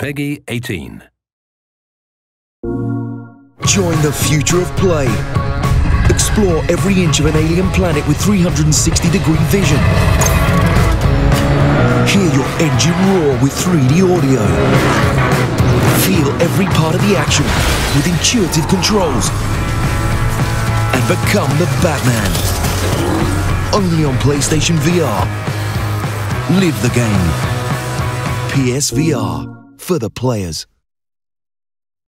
PEGI 18. Join the future of play. Explore every inch of an alien planet with 360 degree vision. Hear your engine roar with 3D audio. Feel every part of the action with intuitive controls. And become the Batman. Only on PlayStation VR. Live the game. PSVR for the players.